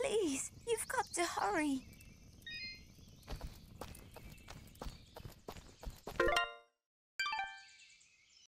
Please, you've got to hurry.